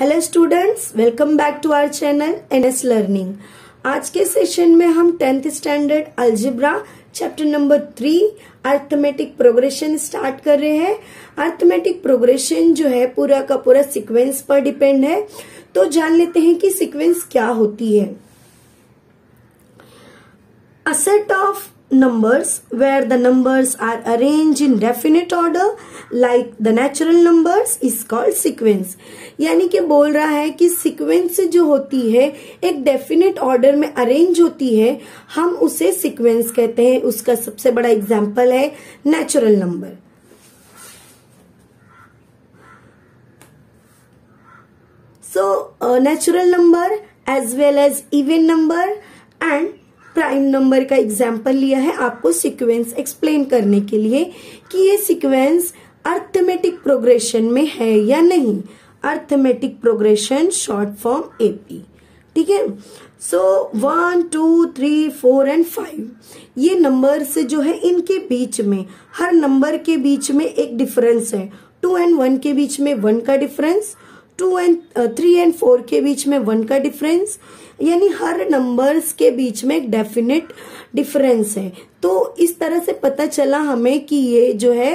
Hello students welcome back to our channel N S learning आज के session में हम tenth standard algebra chapter number three arithmetic progression start कर रहे हैं। अर्थमेटिक प्रोग्रेशन जो है, पूरा का पूरा सीक्वेंस पर डिपेंड है। तो जान लेते हैं कि सीक्वेंस क्या होती है। Set of numbers, where the numbers are arranged in definite order, like the natural numbers is called sequence. यानी कि बोल रहा है कि सीक्वेंस जो होती है, एक डेफिनेट ऑर्डर में अरेंज होती है, हम उसे सीक्वेंस कहते हैं। उसका सबसे बड़ा एग्जांपल है natural number so natural number as well as even number and prime number का एग्ज़ाम्पल लिया है आपको सीक्वेंस एक्सप्लेन करने के लिए कि ये सीक्वेंस अर्थमेटिक प्रोग्रेशन में है या नहीं। Arithmetic progression short form AP ठीक है? So one two three four and five ये नंबर से जो है इनके बीच में, हर नंबर के बीच में एक डिफरेंस है। टू एंड वन के बीच में वन का difference two and three and four के बीच में वन का डिफरेंस यानी हर नंबर्स के बीच में एक डेफिनेट डिफरेंस है। तो इस तरह से पता चला हमें कि ये जो है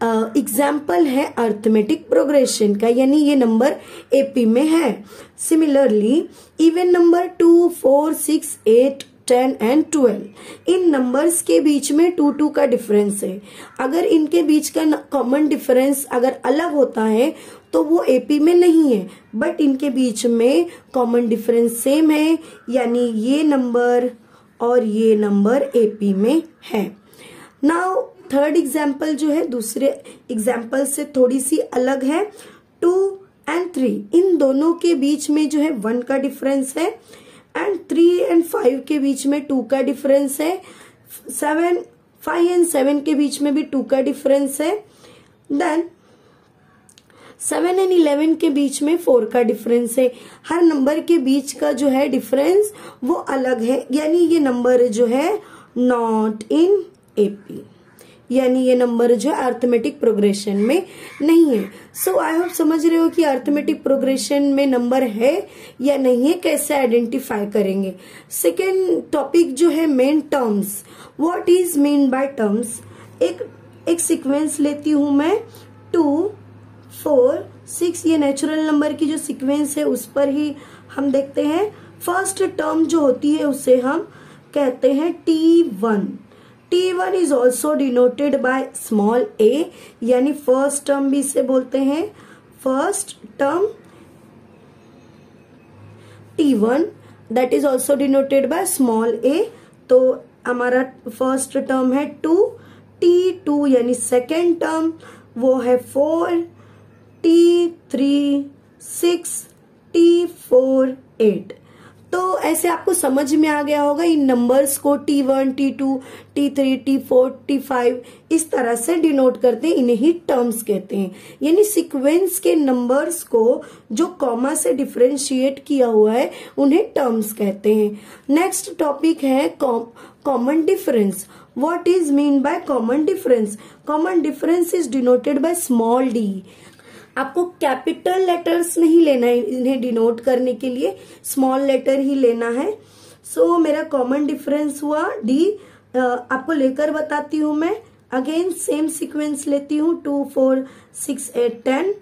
एग्ज़ाम्पल uh, है अर्थमेटिक प्रोग्रेशन का यानी ये नंबर एपी में है। Similarly even number two four six eight ten and twelve in numbers के बीच में टू टू का डिफरेंस है। अगर इनके बीच का कॉमन डिफरेंस अगर अलग होता है तो वो एपी में नहीं है बट इनके बीच में कॉमन डिफरेंस सेम है, यानी ये नंबर और ये नंबर एपी में है। नाउ थर्ड एग्ज़ाम्पल जो है, दूसरे एग्ज़ाम्पल से थोड़ी सी अलग है। टू एंड थ्री इन दोनों के बीच में जो है वन का डिफरेंस है एंड थ्री एंड फाइव के बीच में टू का डिफरेंस है। सेवन फाइव एंड सेवन के बीच में भी टू का डिफरेंस है। देन सेवन एंड इलेवन के बीच में फोर का डिफरेंस है। हर नंबर के बीच का जो है डिफरेंस वो अलग है। यानी ये नंबर जो है नॉट इन एपी यानी ये नंबर जो है अर्थमेटिक प्रोग्रेशन में नहीं है। सो आई होप समझ रहे हो कि अर्थमेटिक प्रोग्रेशन में नंबर है या नहीं है, कैसे आइडेंटिफाई करेंगे। सेकेंड टॉपिक जो है main terms what is mean by terms एक एक सीक्वेंस लेती हूँ मैं। टू फोर, सिक्स, ये नेचुरल नंबर की जो सीक्वेंस है, उस पर ही हम देखते हैं। फ़र्स्ट टर्म जो होती है, उसे हम कहते हैं T one T one is also denoted by small a यानी फ़र्स्ट टर्म भी इसे बोलते हैं। First term T one that is also denoted by small a तो हमारा फ़र्स्ट टर्म है टू टी टू यानी सेकेंड टर्म वो है four T three six T four eight तो ऐसे आपको समझ में आ गया होगा, इन नंबर्स को T one T two T three T four T five इस तरह से डिनोट करते हैं, इन्हें ही टर्म्स कहते हैं। यानी सीक्वेंस के नंबर्स को जो कॉमा से डिफ्रेंशिएट किया हुआ है, उन्हें टर्म्स कहते हैं। नेक्स्ट टॉपिक है common difference what is mean by common difference common difference is denoted by small d आपको कैपिटल लेटर्स नहीं लेना है इन्हें डिनोट करने के लिए स्मॉल लेटर ही लेना है। सो so, मेरा कॉमन डिफरेंस हुआ डी आपको लेकर बताती हूँ मैं। अगेन सेम सीक्वेंस लेती हूँ two four six eight ten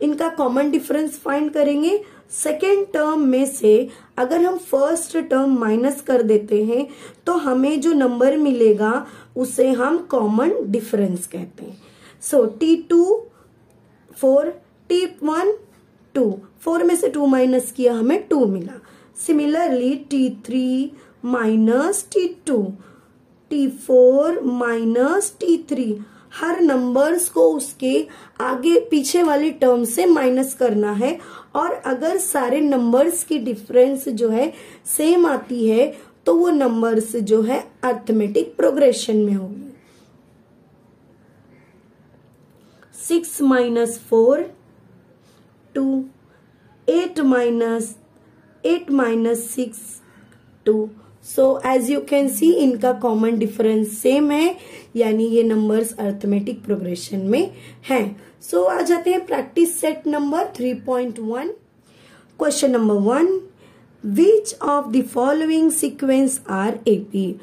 इनका कॉमन डिफरेंस फाइंड करेंगे। सेकेंड टर्म में से अगर हम फ़र्स्ट टर्म माइनस कर देते हैं तो हमें जो नंबर मिलेगा उसे हम कॉमन डिफरेंस कहते हैं। So T two four T one two four में से टू माइनस किया हमें टू मिला। Similarly T three minus T two T four minus T three हर नंबर्स को उसके आगे पीछे वाले टर्म से माइनस करना है। और अगर सारे नंबर्स की डिफरेंस जो है सेम आती है तो वो नंबर्स जो है अर्थमेटिक प्रोग्रेशन में होगी। Six minus four two eight minus eight minus six two. So as you can see इनका कॉमन डिफरेंस सेम है यानी ये नंबर्स अर्थमेटिक प्रोग्रेशन में हैं। सो so, आ जाते हैं practice set number 3.1 question number one which of the following sequence are AP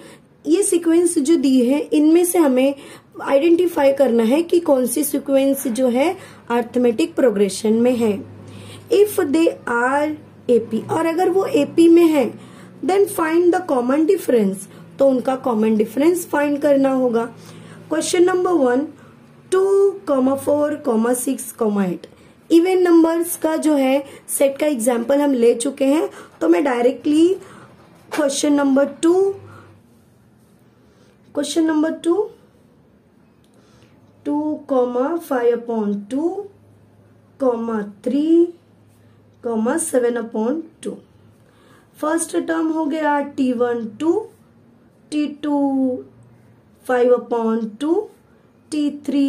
ये सीक्वेंस जो दी है इनमें से हमें आइडेंटिफाई करना है कि कौन सी सीक्वेंस जो है अर्थमेटिक प्रोग्रेशन में है। इफ़ दे आर एपी और अगर वो एपी में है then find the common difference तो उनका कॉमन डिफरेंस फाइंड करना होगा। Question number one two comma four comma six comma eight even numbers का जो है सेट का एग्ज़ाम्पल हम ले चुके हैं। तो मैं directly question number two question number two two comma five upon two comma three comma seven upon two first term हो गया T one two T two five upon two T three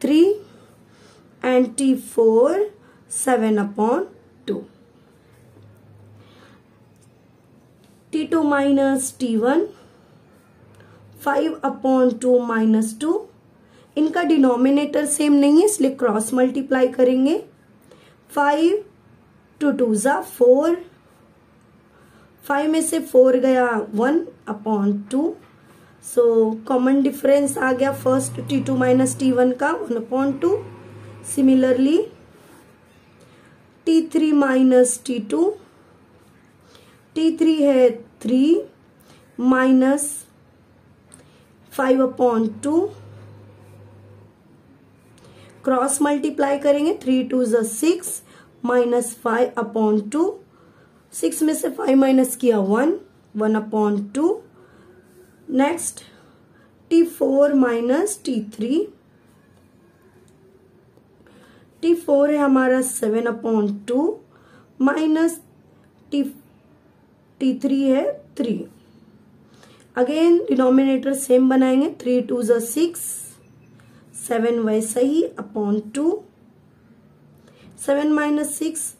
three and T four seven upon two T two minus T one five upon two minus two इनका denominator same नहीं है, इसलिए cross multiply करेंगे। Five two two ज़ा four five में से four गया one upon two so common difference आ गया first T two minus T one का one upon two similarly T three minus T two T three है three minus five upon two cross multiply करेंगे three two ज six minus five upon two six में से five minus किया one one upon two next T four minus T three T four है हमारा seven upon two minus T T three है three again denominator same बनाएँगे three two ज six seven वैसा ही upon two, seven minus six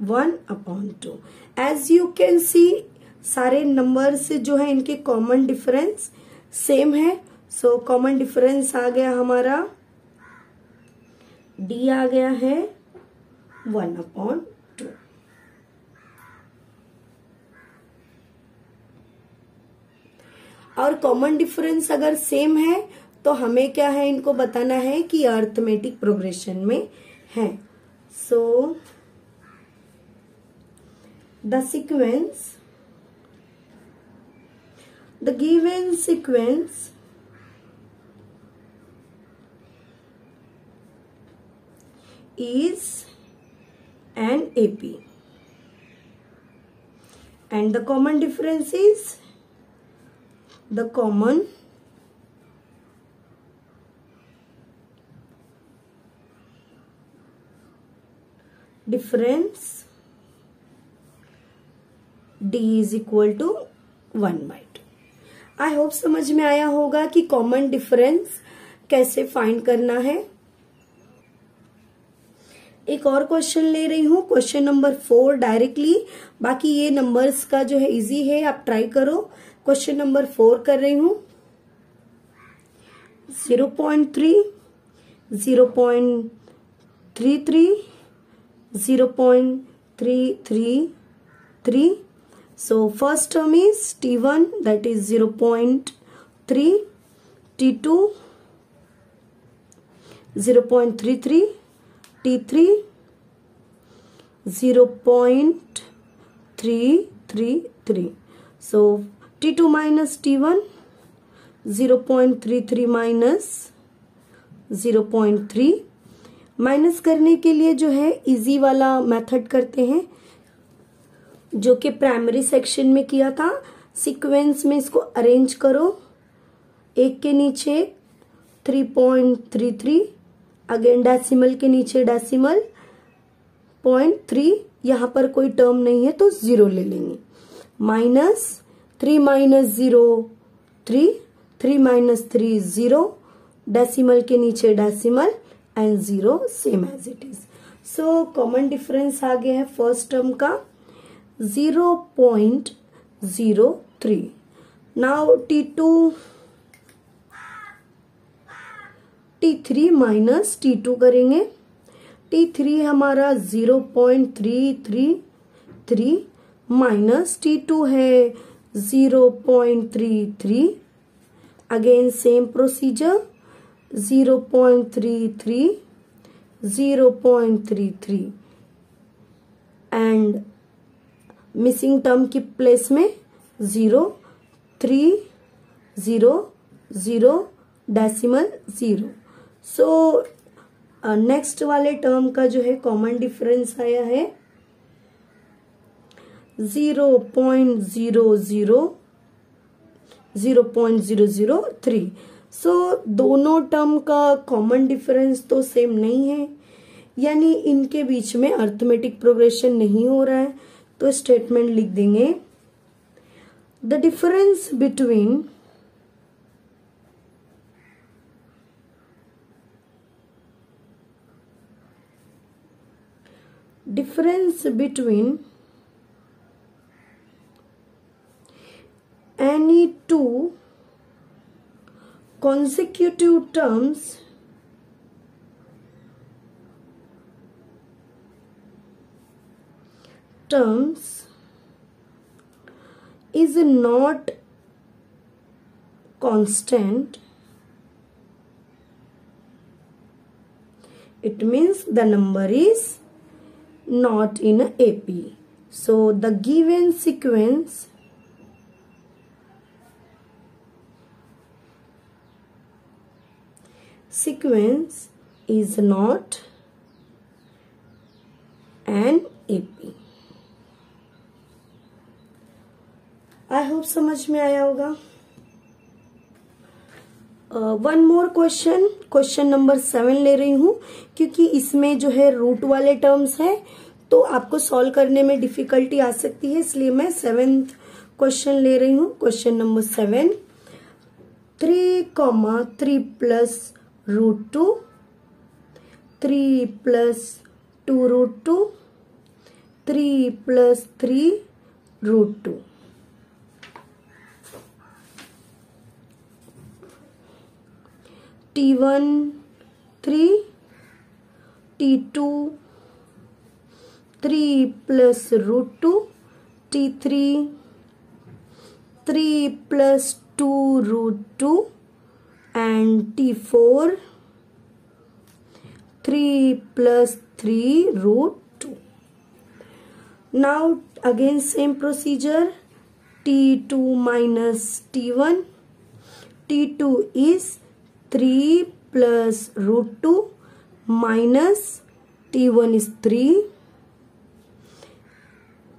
one upon two. As you can see सारे number से जो है, इनके कॉमन डिफरेंस सेम है। सो कॉमन डिफरेंस आ गया हमारा। डी आ गया है वन अपॉन टू और कॉमन डिफरेंस अगर सेम है तो हमें क्या है इनको बताना है कि अर्थमेटिक प्रोग्रेशन में है। So the sequence the given sequence is an AP and the common difference is the common difference d is equal to one by two I hope समझ में आया होगा कि कॉमन डिफरेंस कैसे फाइंड करना है। एक और क्वेश्चन ले रही हूँ। क्वेश्चन नंबर फोर डायरेक्टली बाकी ये नंबर्स का जो है इजी है, आप ट्राई करो। क्वेश्चन नंबर फोर कर रही हूँ। Zero point three zero point three three 0.333 so first term is T1 that is 0 0.3 T2 0 0.33 T3 0 0.333 so T2 minus T1 0 0.33 minus 0 0.3 minus करने के लिए जो है इजी वाला मेथड करते हैं, जो कि प्राइमरी सेक्शन में किया था। सीक्वेंस में इसको अरेंज करो। एक के नीचे three point three three again decimal के नीचे डेसिमल पॉइंट थ्री यहाँ पर कोई टर्म नहीं है तो ज़ीरो ले लेंगे। Minus three minus zero three three minus three zero decimal के नीचे decimal and zero same as it is so common difference आ गया है फ़र्स्ट टर्म का. Zero point zero three now T two T three minus T two करेंगे. T three हमारा zero point three three three minus T two है. Zero point three three again same procedure zero point three three zero point three three and missing term की place में zero three zero zero decimal zero so next वाले term का जो है common difference आया है zero point zero zero zero point zero zero three so so, दोनों term का कॉमन डिफरेंस तो सेम नहीं है। यानी इनके बीच में अर्थमेटिक प्रोग्रेशन नहीं हो रहा है तो स्टेटमेंट लिख देंगे। The difference between difference between any two consecutive terms terms is not constant it means the number is not in a AP. So the given sequence sequence is not an AP. I hope समझ में आया होगा one more question question number seven ले रही हूँ, क्योंकि इसमें जो है रूट वाले टर्म्स है तो आपको सॉल्व करने में डिफिकल्टी आ सकती है, इसलिए मैं सेवेंथ क्वेश्चन ले रही हूँ question number seven three comma three plus root 2 3 plus 2 root 2 3 plus 3 root 2 t1 3 t2 3 plus root 2 t3 3 plus 2 root 2 and T4 3 plus 3 root 2. Now again same procedure T2 minus T1 T2 is 3 plus root 2 minus T1 is 3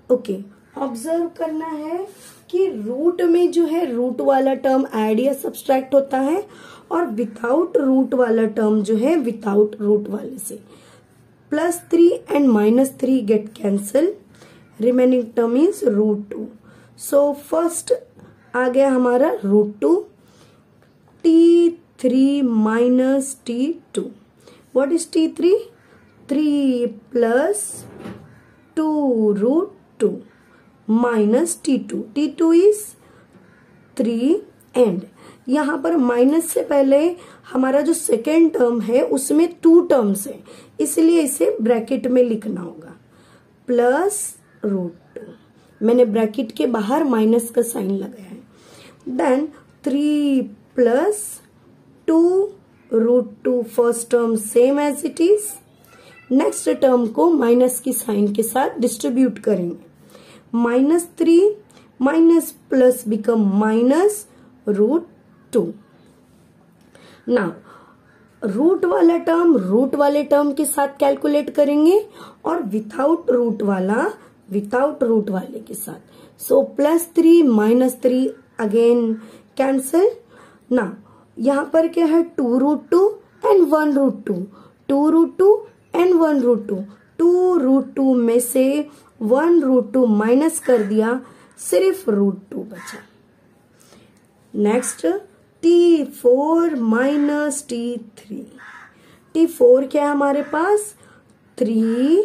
okay root two minus T is three observe करना है कि root में जो है root वाला term add या subtract होता है और विदाउट रूट वाला टर्म जो है विदाउट रूट वाले से। Plus three and minus three get cancel remaining term is root two so first आ गया हमारा root two T 3 minus T2. What is T3? 3 plus 2 root 2 minus T2. T2 is 3 and यहाँ पर minus से पहले हमारा जो सेकेंड टर्म है, उसमें टू टर्म्स है। इसलिए इसे ब्रैकेट में लिखना होगा। प्लस रूट टू मैंने ब्रैकेट के बाहर माइनस का साइन लगाया है। Then three plus two root two first term same as it is next term को माइनस की साइन के साथ डिस्ट्रीब्यूट करेंगे। Minus three minus plus become minus root two ना रूट वाला टर्म रूट वाले टर्म के साथ कैलकुलेट करेंगे और विथाउट रूट वाला विथाउट रूट वाले के साथ. So plus three minus three again cancel ना यहाँ पर क्या है? Two root two and one root two two root two and one root two two root two में से वन रूट टू माइनस कर दिया, सिर्फ़ रूट टू बचा। Next, T four minus T three. T four क्या है हमारे पास? Three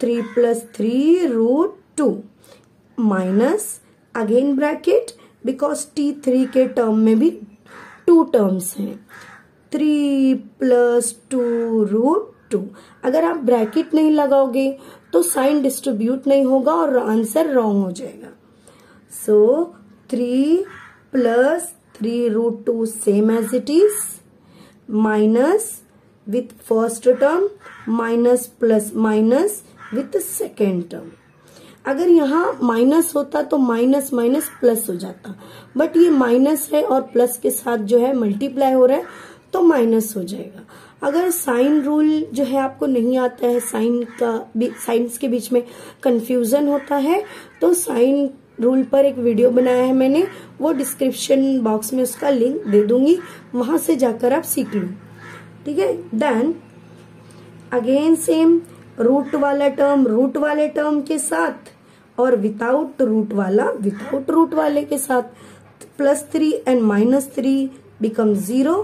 three plus three root two. Minus, again bracket, because T three के टर्म में भी टू टर्म्स हैं। Three plus two root two अगर आप ब्रैकेट नहीं लगाओगे तो साइन डिस्ट्रीब्यूट नहीं होगा और आंसर रॉन्ग हो जाएगा. So three plus three root two same as it is minus with first term minus plus minus with second term अगर यहाँ माइनस होता तो माइनस माइनस प्लस हो जाता. बट ये माइनस है और प्लस के साथ जो है मल्टीप्लाई हो रहा है तो माइनस हो जाएगा. अगर साइन रूल जो है आपको नहीं आता है, साइन का साइंस के बीच में कंफ्यूजन होता है तो साइन रूल पर एक वीडियो बनाया है मैंने, वो डिस्क्रिप्शन बॉक्स में उसका लिंक दे दूँगी, वहाँ से जाकर आप सीख लो। ठीक है? देन अगेन सेम रूट वाला टर्म रूट वाले टर्म के साथ, और विदाउट रूट वाला विदाउट रूट वाले के साथ plus three and minus three become zero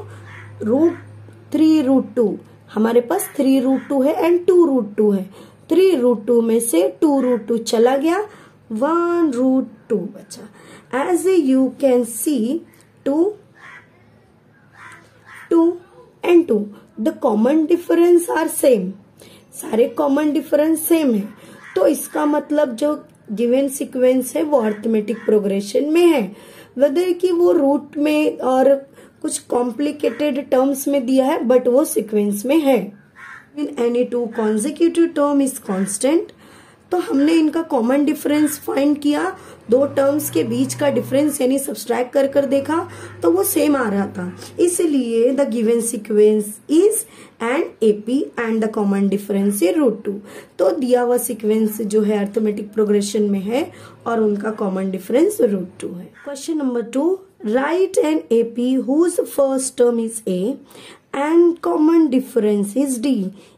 root three root two हमारे पास थ्री रूट टू है एंड टू रूट टू है। थ्री रूट टू में से टू रूट टू चला गया। वन रूट टू बचा। As you can see two two and two. The common difference are same सारे कॉमन डिफरेंस सेम है। तो इसका मतलब जो गिवन सीक्वेंस है, वो अर्थमेटिक प्रोग्रेशन में है। वेदर कि वो रूट में और कुछ कॉम्प्लिकेटेड टर्म्स में दिया है बट वो सिक्वेंस में है। In any two consecutive term is constant तो हमने इनका कॉमन डिफरेंस फाइंड किया। दो टर्म्स के बीच का डिफरेंस यानी सब्सट्रैक्ट कर कर देखा तो वो सेम आ रहा था। इसलिए the given sequence is and AP and the common difference is root two तो दिया हुआ सीक्वेंस जो है अर्थमेटिक प्रोग्रेशन में है, और उनका कॉमन डिफरेंस रूट टू है। Question number two write an AP whose first term is A and common difference is D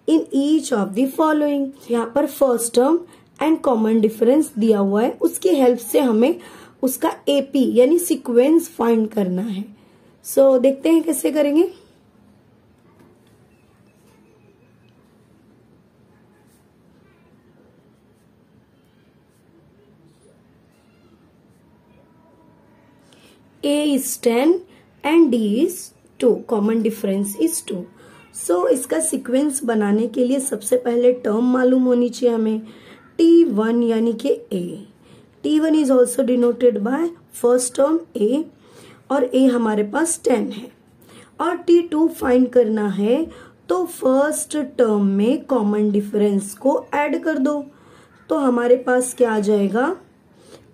in each of the following यहाँ पर first term and common difference दिया हुआ है। उसकी से हमें उसका एपी यानी सीक्वेंस फाइंड करना है। सो so, देखते हैं कैसे करेंगे। A is ten and D is two common difference is two so इसका सीक्वेंस बनाने के लिए सबसे पहले टर्म मालूम होनी चाहिए हमें. टी वन यानी कि A T one is also denoted by first term A और ए हमारे पास टेन है. और टी टू फाइंड करना है तो फ़र्स्ट टर्म में कॉमन डिफरेंस को ऐड कर दो. तो हमारे पास क्या आ जाएगा?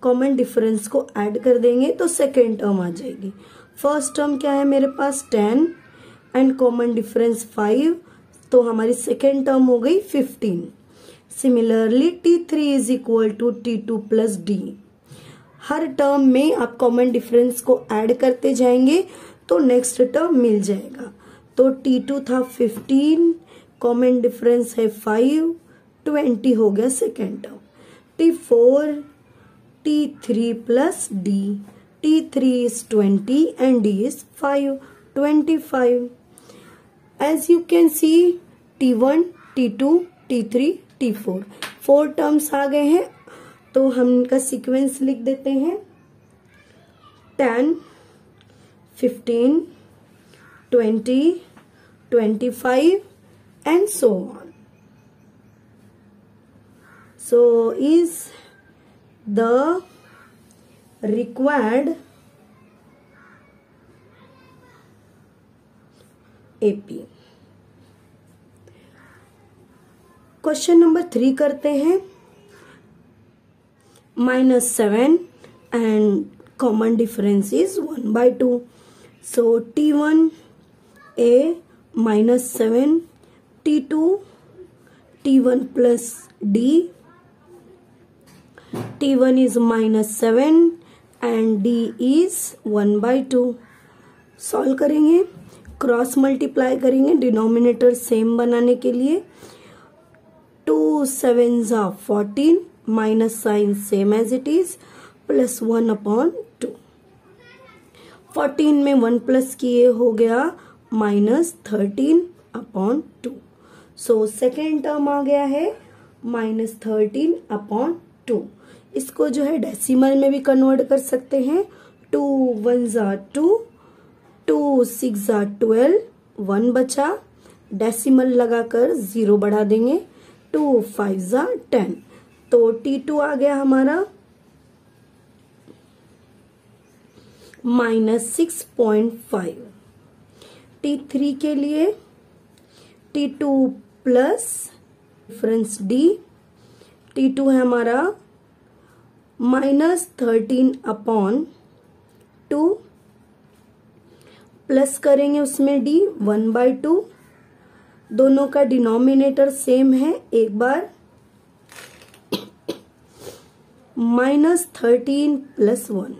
कॉमन डिफरेंस को ऐड कर देंगे तो सेकेंड टर्म आ जाएगी। फ़र्स्ट टर्म क्या है मेरे पास? Ten and common difference five तो हमारी सेकेंड टर्म हो गई fifteen similarly T three is equal to T two plus D her term में आप कॉमन डिफरेंस को ऐड करते जाएँगे तो नेक्स्ट टर्म मिल जाएगा। तो टी टू था फिफ्टीन कॉमन डिफरेंस है फाइव ट्वेंटी हो गया second term T four T three plus D T three is twenty and D is five twenty five as you can see T one T two T three T four four terms आ गए हैं तो हम इनका sequence लिख देते हैं. Ten fifteen twenty twenty five and so on so is the required AP question number three करते हैं. Minus seven and common difference is one by two so T one A minus seven T two T one plus D T one is minus seven and D is one by two solve करेंगे। Cross multiply करेंगे denominator same बनाने के लिए। Two seven जा fourteen minus sign same as it is plus one upon two fourteen में one plus किए हो गया minus thirteen upon two so second term आ गया है माइनस थर्टीन अपॉन टू इसको जो है डेसिमल में भी कन्वर्ट कर सकते हैं। टू वन ज़ा टू टू सिक्स ज़ा ट्वेल्व वन बचा। डेसिमल लगाकर ज़ीरो बढ़ा देंगे। टू फाइव ज़ा टेन तो टी टू आ गया हमारा। Minus six point five T three के लिए T two plus difference D T two है हमारा minus thirteen upon two plus करेंगे उसमें डी वन बाय टू दोनों का डिनोमिनेटर सेम है, एक बार. Minus thirteen plus one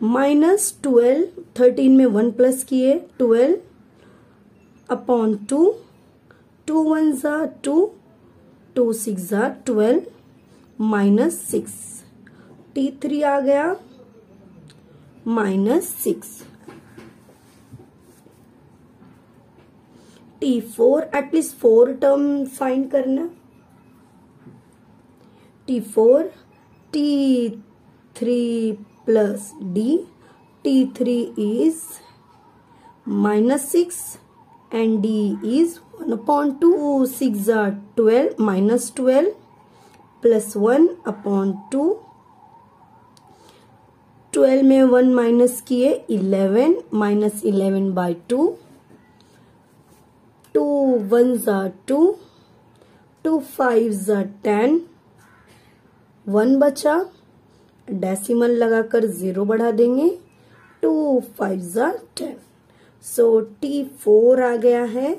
minus twelve thirteen में वन प्लस किए twelve upon two two one ज़ा टू टू सिक्स ज़ा twelve minus six T three आ गया minus six T four at least four term find करना। T four T three plus D. T3 is minus 6 and D is 1 upon 2. 6 are 12 minus 12 plus 1 upon 2. 12 में 1 minus किए 11 minus 11 bye 2 2 one ज़ा 2 2 five ज़ा 10 1 बचा. Decimal लगाकर zero बढ़ा देंगे. Two five ज़ा टेन सो टी फोर आ गया है।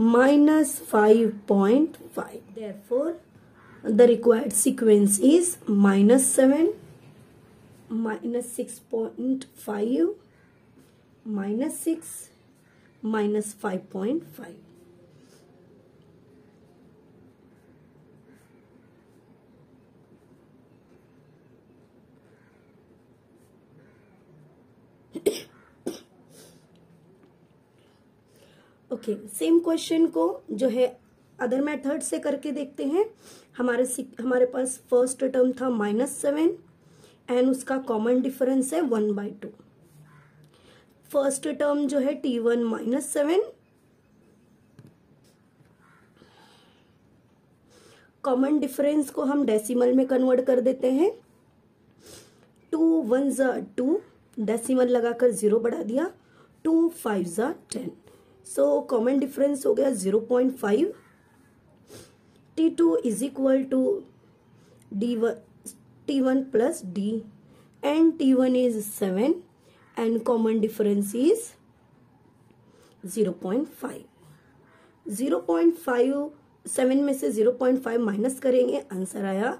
Minus five point five therefore the required sequence is minus seven minus six point five minus six minus five point five okay same question को जो है other method से करके देखते हैं, हमारे हमारे पास फ़र्स्ट टर्म था माइनस सेवन एंड उसका कॉमन डिफरेंस है one by two first term जो है T one minus seven common difference को हम डेसिमल में कन्वर्ट कर देते हैं. टू वन ज़ा टू डेसिमल लगाकर ज़ीरो बढ़ा दिया. टू फाइव ज़ा टेन सो कॉमन डिफरेंस हो गया zero point five T two is equal to D T one plus D and T one is seven and common difference is zero point five zero point five seven में से zero point five minus करेंगे answer आया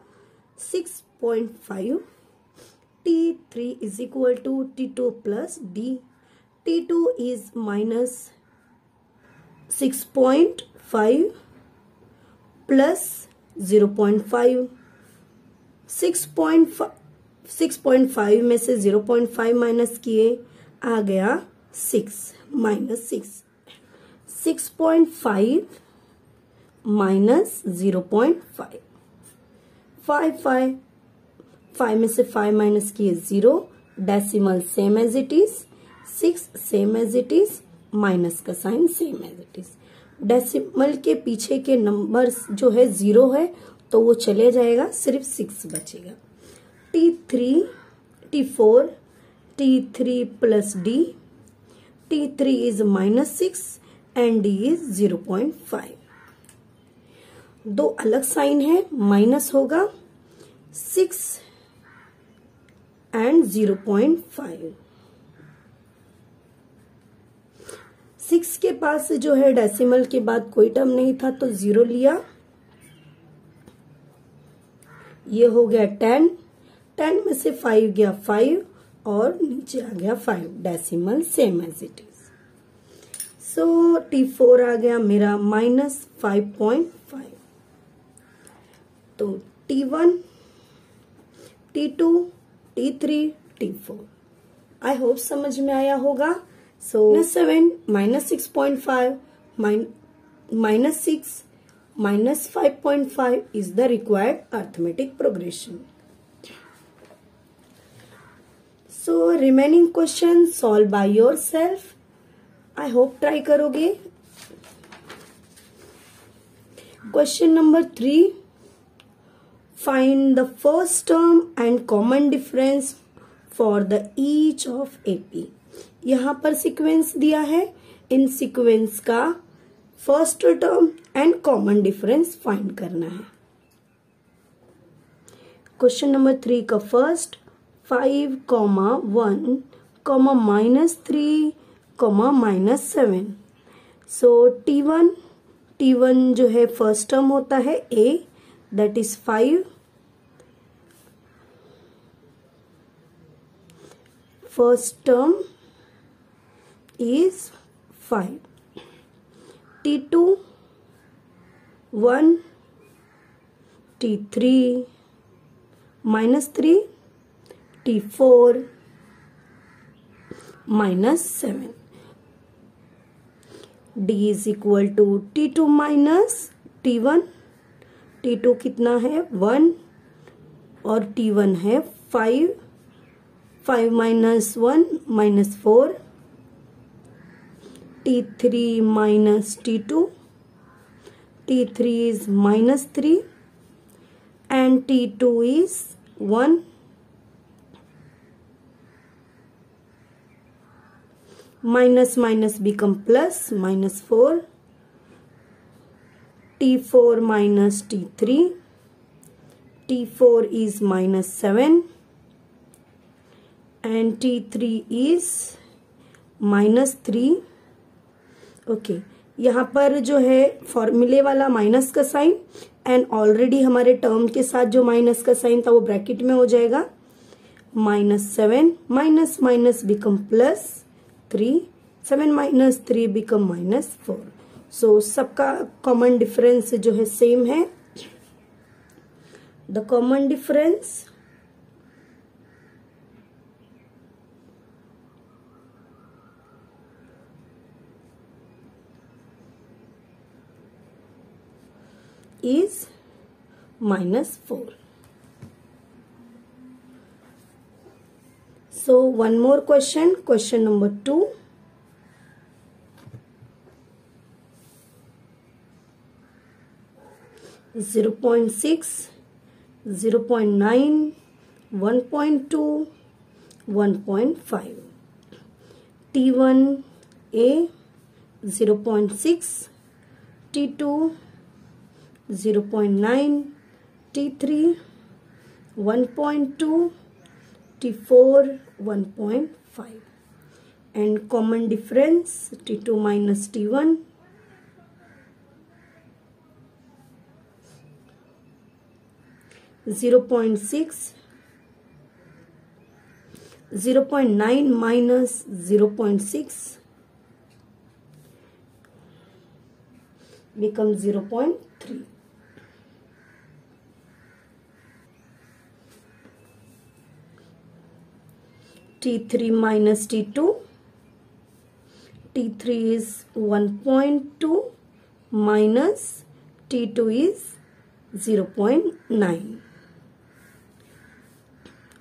six point five T three is equal to T two plus D T two is minus six point five plus zero point five. Six point six point five में से zero point five minus किए, आ गया six, minus six. Six point five minus zero point five. Five five five में से five minus किए, zero. Decimal same as it is, six same as it is minus का sign same as it is decimal के पीछे के number जो है zero है तो वो चले जाएगा, सिर्फ़ सिक्स बचेगा। T three T four T three plus D T three is minus six and D is zero point five दो अलग साइन है माइनस होगा six and zero point five six के पास जो है डेसिमल के बाद कोई टर्म नहीं था तो ज़ीरो लिया। ये हो गया टेन टेन में से फाइव गया फाइव और नीचे आ गया five decimal same as it is so T four आ गया मेरा माइनस फाइव पॉइंट फाइव तो T one T two T three T four I hope समझ में आया होगा। So minus 7 minus 6.5 minus 6 minus 5.5 is the required arithmetic progression. So remaining question solve by yourself. I hope try करोगे. Question number 3. Find the first term and common difference for the each of AP. यहाँ पर sequence दिया है। इन sequence का first term and common difference find करना है। Question number three का first five comma one comma minus three comma minus seven so T one T one जो है फ़र्स्ट टर्म होता है A that is five first term is five T2 1 T3 minus 3 T4 minus 7 D is equal to T2 minus T1 T2 कितना है 1 और T1 है 5 5 minus one minus four T3 minus T2. T3 is minus 3 and T2 is 1. Minus minus become plus minus 4. T4 minus T3. T4 is minus 7 and T3 is minus 3 okay यहाँ पर जो है फॉर्मूले वाला माइनस का sign and already हमारे term के साथ जो माइनस का साइन था वो ब्रैकेट में हो जाएगा। Minus seven minus minus become plus three seven minus three become minus four so सबका कॉमन डिफरेंस जो है सेम है। The common difference is minus 4. So one more question, question number 2. Zero point six, zero point nine, one point two, one point five. T one A zero point six, T two 0.9 T3 1.2 T4 1.5 and common difference T2 minus T1 0.6 0.9 minus 0.6 becomes 0.3 T3 minus T2. T3 is 1.2 minus T2 is 0 0.9.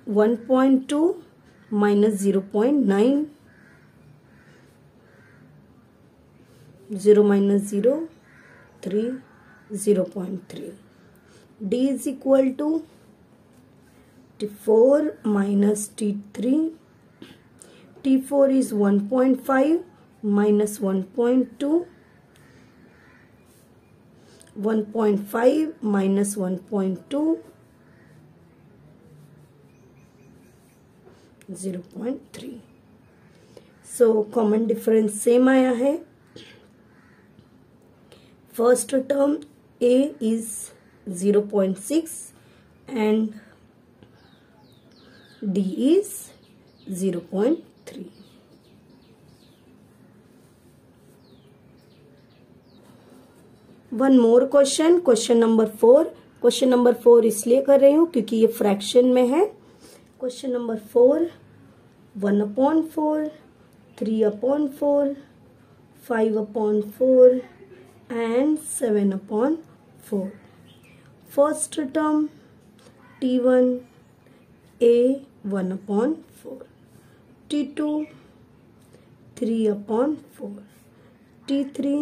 1.2 minus 0 0.9 0 minus 0 3 0 0.3 d is equal to t4 minus t3 T4 is 1.5 minus 1.2 1.5 minus 1.2 0.3 so common difference same आया है first term A is 0.6 and D is 0.3 three one more question question number four question number four इसलिए कर रही हूँ क्योंकि ये fraction में है. Question number four one upon four three upon four five upon four and 7 upon 4. First term. T1 A T two three upon four T three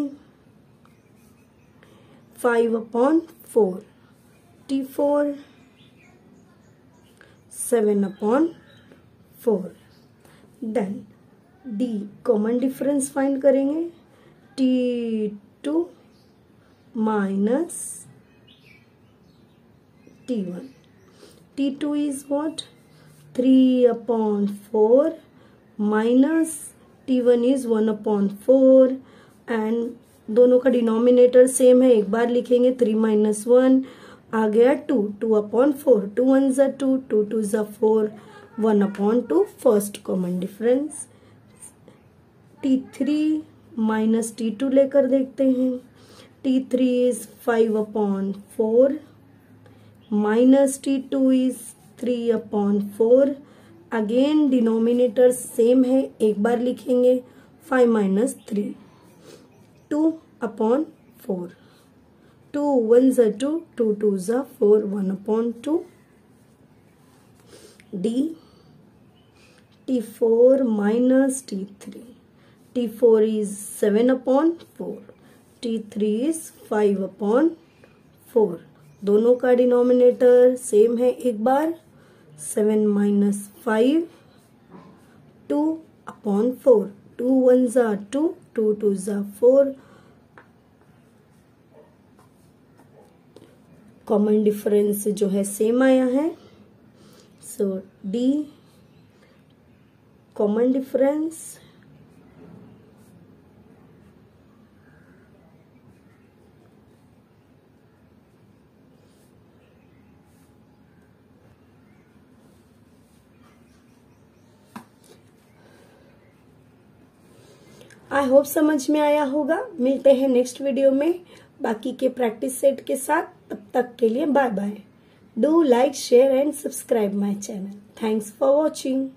five upon four T four seven upon four then D common difference find करेंगे. T two minus T one T two is what three upon four 4 minus T1 is 1 upon 4 and दोनों का denominator same है, एक बार लिखेंगे three minus one आ गया two two upon four two one ज़ा टू टू टू ज़ा four one upon two first common difference T three minus T two लेकर देखते हैं। T three is five upon four minus T two is three upon four again denominator same है, एक बार लिखेंगे five minus three two upon four two one ज़ा two two two ज़ा four one upon two D T four minus T three T four is seven upon four T three is five upon four दोनों का denominator same है एक बार. Seven minus five, two upon four, two one ज़ा two two two ज़ा four. Common difference जो है same आया है। So D common difference I hope समझ में आया होगा। मिलते हैं नेक्स्ट वीडियो में। बाकी के प्रैक्टिस सेट के साथ। तब तक के लिए bye bye do like share and subscribe my channel thanks for watching